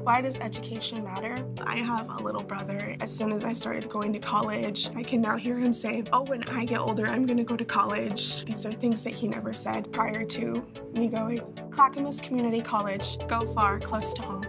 Why does education matter? I have a little brother. As soon as I started going to college, I can now hear him say, Oh, when I get older, I'm going to go to college. These are things that he never said prior to me going. Clackamas Community College. Go far, close to home.